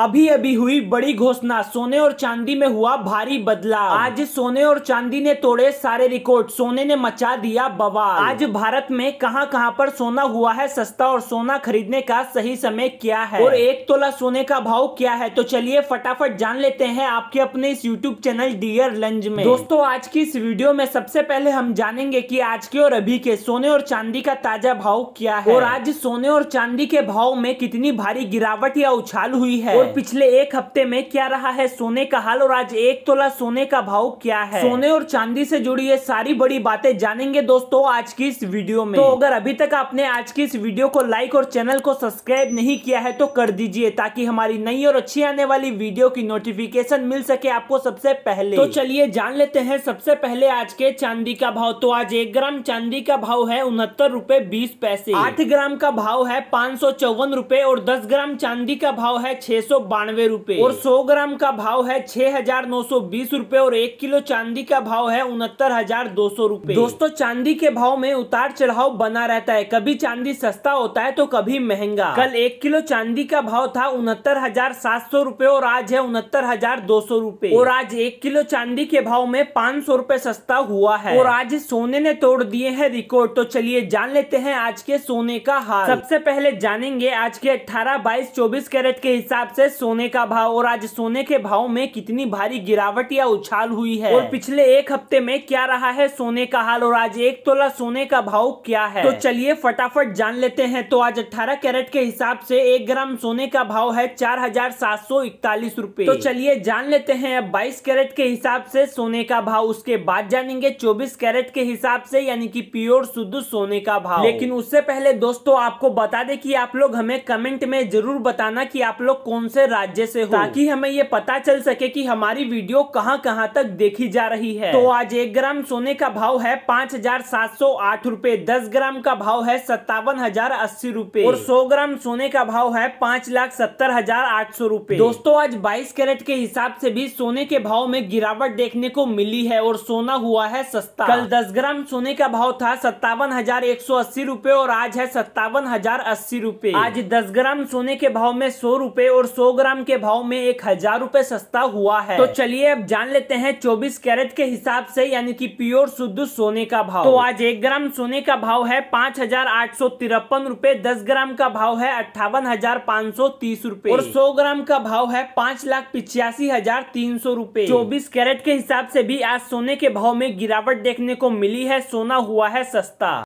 अभी अभी हुई बड़ी घोषणा। सोने और चांदी में हुआ भारी बदलाव। आज सोने और चांदी ने तोड़े सारे रिकॉर्ड। सोने ने मचा दिया बवाल। आज भारत में कहाँ कहाँ पर सोना हुआ है सस्ता और सोना खरीदने का सही समय क्या है? और एक तोला सोने का भाव क्या है? तो चलिए फटाफट जान लेते हैं आपके अपने इस यूट्यूब चैनल डियर लंज में। दोस्तों, आज की इस वीडियो में सबसे पहले हम जानेंगे की आज के और अभी के सोने और चांदी का ताज़ा भाव क्या है। और आज सोने और चांदी के भाव में कितनी भारी गिरावट या उछाल हुई है। पिछले एक हफ़्ते में क्या रहा है? सोने का हाल और आज एक तोला सोने का भाव क्या है? सोने और चांदी से जुड़ी ये सारी बड़ी बातें जानेंगे दोस्तों आज की इस वीडियो में। तो अगर अभी तक आपने आज की इस वीडियो को लाइक और चैनल को सब्सक्राइब नहीं किया है तो कर दीजिए ताकि हमारी नई और अच्छी आने वाली वीडियो की नोटिफिकेशन मिल सके आपको सबसे पहले। तो चलिए जान लेते हैं सबसे पहले आज के चांदी का भाव। तो आज एक ग्राम चांदी का भाव है उनहत्तर रूपए बीस पैसे। आठ ग्राम का भाव है पाँच सौ चौवन रूपए और दस ग्राम चांदी का भाव है छह सौ बानवे रूपए। और 100 ग्राम का भाव है छह हज़ार नौ सौ बीस रूपए और एक किलो चांदी का भाव है उनहत्तर हज़ार दो सौ रूपए। दोस्तों चांदी के भाव में उतार चढ़ाव बना रहता है। कभी चांदी सस्ता होता है तो कभी महँगा। कल एक किलो चांदी का भाव था उनहत्तर हज़ार सात सौ रूपए और आज है उनहत्तर हज़ार दो सौ रूपए। और आज एक किलो चांदी के भाव में पाँच सौ रूपए सस्ता हुआ है। और आज सोने ने तोड़ दिए हैं रिकॉर्ड। तो चलिए जान लेते हैं आज के सोने का हाल। सबसे पहले जानेंगे आज के अठारह बाईस चौबीस कैरेट के हिसाब से सोने का भाव और आज सोने के भाव में कितनी भारी गिरावट या उछाल हुई है? और पिछले एक हफ़्ते में क्या रहा है सोने का हाल और आज एक तोला सोने का भाव क्या है? तो चलिए फटाफट जान लेते हैं। तो आज 18 कैरेट के हिसाब से एक ग्राम सोने का भाव है चार हज़ार सात सौ इकतालीस रूपए। तो चलिए जान लेते हैं अब बाईस कैरेट के हिसाब से सोने का भाव। उसके बाद जानेंगे चौबीस कैरेट के हिसाब से, यानी कि प्योर शुद्ध सोने का भाव। लेकिन उससे पहले दोस्तों, आपको बता दे कि आप लोग हमें कमेंट में ज़रूर बताना कि आप लोग कौन से राज्य से हो। ताकि हमें ये पता चल सके कि हमारी वीडियो कहाँ कहाँ तक देखी जा रही है। तो आज एक ग्राम सोने का भाव है पाँच हज़ार सात सौ आठ रूपए दस ग्राम का भाव है सत्तावन हज़ार अस्सी रूपए और सौ ग्राम सोने का भाव है पाँच लाख सत्तर हज़ार आठ सौ रूपए दोस्तों आज बाईस कैरेट के हिसाब से भी सोने के भाव में गिरावट देखने को मिली है और सोना हुआ है सस्ता। कल दस ग्राम सोने का भाव था सत्तावन हज़ार एक सौ अस्सी रूपए और आज है सत्तावन हज़ार अस्सी रूपए आज दस ग्राम सोने के भाव में सौ रूपए और सौ ग्राम के भाव में एक हज़ार रूपए सस्ता हुआ है। तो चलिए अब जान लेते हैं चौबीस कैरेट के हिसाब से, यानी कि प्योर शुद्ध सोने का भाव। तो आज एक ग्राम सोने का भाव है पाँच हज़ार आठ सौ तिरपन रूपए, दस ग्राम का भाव है अट्ठावन हज़ार पाँच सौ तीस रूपए। और सौ ग्राम का भाव है पाँच लाख पिचासी हज़ार तीन सौ रूपए। चौबीस कैरेट के हिसाब से भी आज सोने के भाव में गिरावट देखने को मिली है, सोना हुआ है सस्ता।